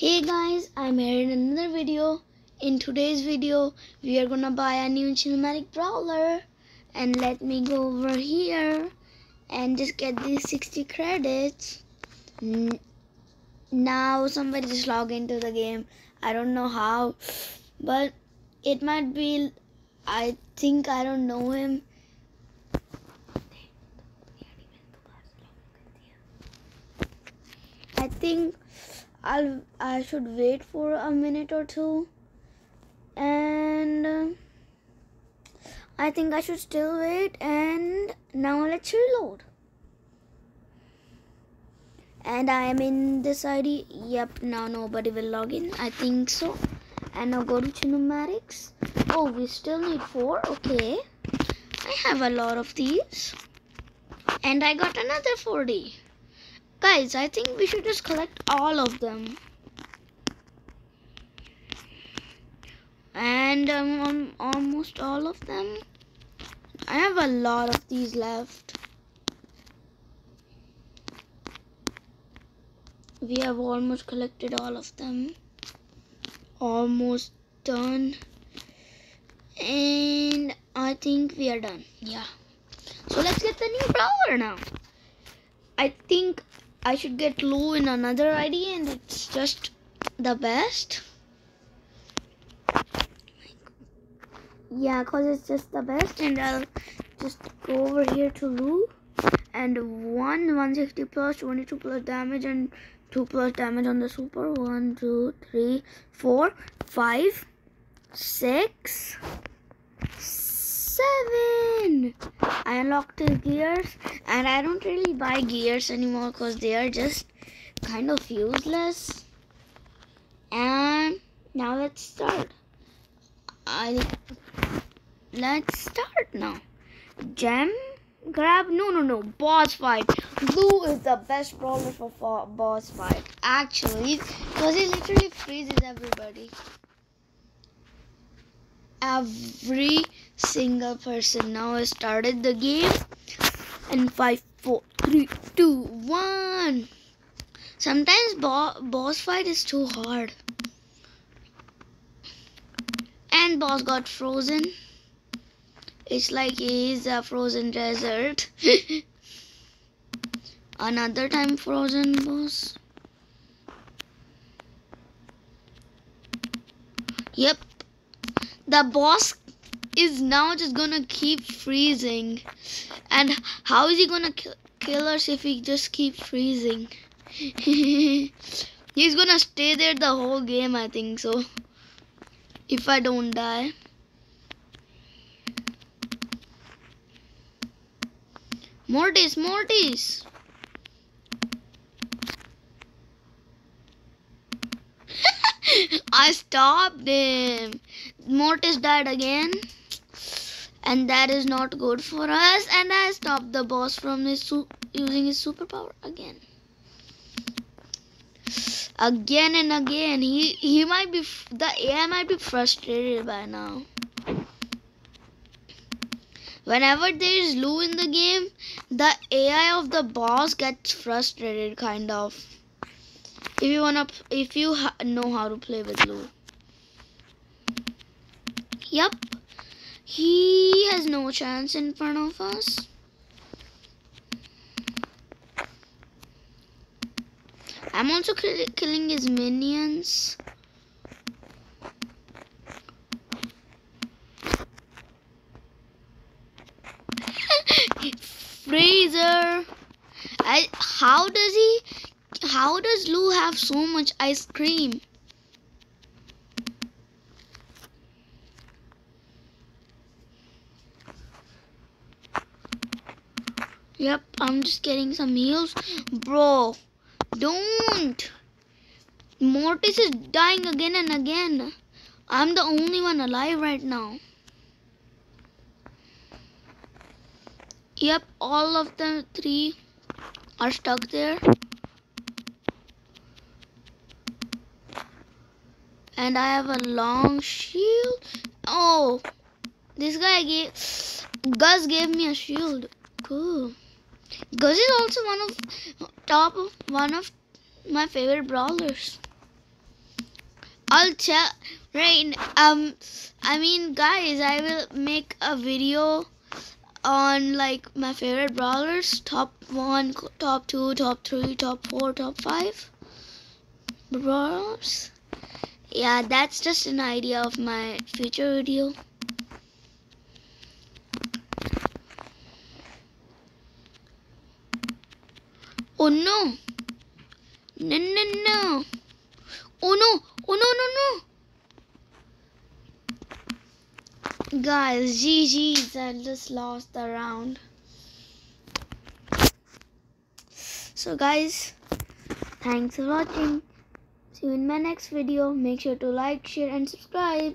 Hey guys, I'm here in another video. In today's video, we are gonna buy a new cinematic brawler. And let me go over here and just get these 60 credits. Now somebody just log into the game. I don't know how, but it might be, I think I don't know him. I think I'll I should wait for a minute or two. And uh, I think I should still wait and now let's reload. And I am in this ID yep now nobody will log in. I think so. And now go to cinematics oh we still need four. Okay. I have a lot of these. And I got another 40 Guys, I think we should just collect all of them. And um, um, almost all of them. I have a lot of these left. We have almost collected all of them. Almost done. And I think we are done. Yeah. So let's get the new brawler now. I think I should get Lou in another ID and it's just the best. Yeah, because it's just the best and I'll just go over here to Lou and 1 160 plus 22 plus damage and 2 plus damage on the super 1 2 3 4 5 6 seven. I unlocked the gears and I don't really buy gears anymore because they are just kind of useless. And now let's start. I let's start now. Gem grab no no no boss fight. Lou is the best brawler for boss fight. Actually, because he literally freezes everybody every single person. Now has started the game. And five four three two one. Sometimes bo boss fight is too hard. And boss got frozen. It's like he's a frozen desert. Another time frozen boss. Yep. The boss is now just gonna keep freezing. And how is he gonna kill us if he just keep freezing? He's gonna stay there the whole game i think so. If i don't die. Mortis mortis! I stopped him. Mortis died again. And that is not good for us. And I stopped the boss from his using his superpower again. Again and again. He he might be the AI might be frustrated by now. Whenever there is Lou in the game, the AI of the boss gets frustrated kind of if you wanna if you know how to play with Lou. Yep, he has no chance in front of us. I'm also killing his minions. Freezer. I, how does he how does Lou have so much ice cream? Yep, I'm just getting some heals. Bro, don't. Mortis is dying again and again. I'm the only one alive right now. Yep, all of the three are stuck there. and I have a long shield. Oh, this guy gave Gus gave me a shield. Cool. Gus is also one of top one of my favorite brawlers. I'll tell right um I mean guys I will make a video on like my favorite brawlers top one top two top three top four top five brawlers yeah that's just an idea of my future video oh no no no. No oh no oh no no no guys GG's I just lost the round. So guys thanks for watching. See you in my next video. Make sure to like, share and subscribe.